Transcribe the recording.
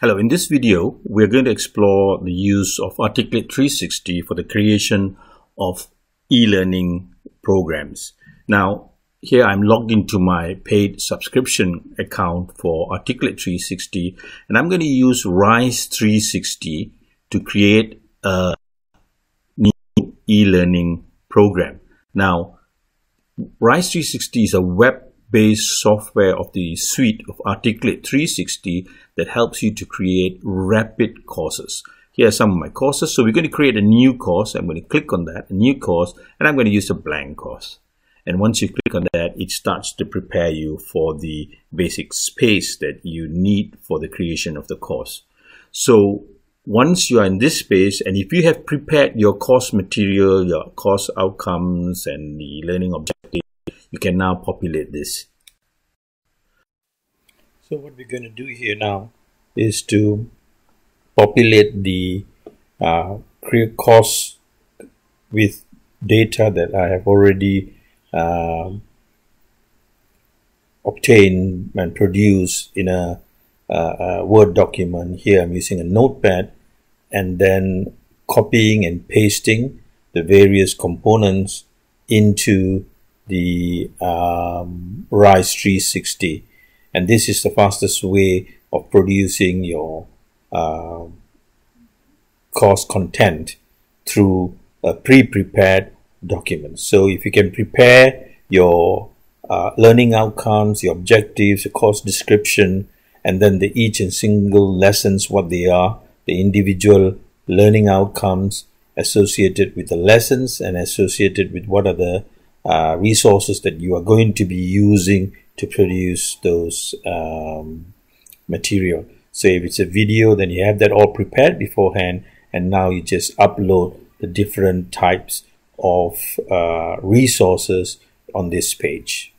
Hello, in this video, we're going to explore the use of Articulate 360 for the creation of e-learning programs. Now, here I'm logged into my paid subscription account for Articulate 360, and I'm going to use Rise 360 to create a new e-learning program. Now, Rise 360 is a web based software of the suite of Articulate 360 that helps you to create rapid courses. Here are some of my courses. So we're going to create a new course. I'm going to click on that, a new course, and I'm going to use a blank course. And once you click on that, it starts to prepare you for the basic space that you need for the creation of the course. So once you are in this space, and if you have prepared your course material, your course outcomes, and the learning objectives, you can now populate this. So what we're going to do here now is to populate the uh, course with data that I have already uh, obtained and produced in a, a, Word document. Here I'm using a notepad and then copying and pasting the various components into the um, Rise 360 and this is the fastest way of producing your uh, course content through a pre-prepared document. So if you can prepare your uh, learning outcomes, your objectives, the course description, and then the each and single lessons, what they are, the individual learning outcomes associated with the lessons and associated with what are the uh, resources that you are going to be using to produce those um, material. So if it's a video, then you have that all prepared beforehand, and now you just upload the different types of uh, resources on this page.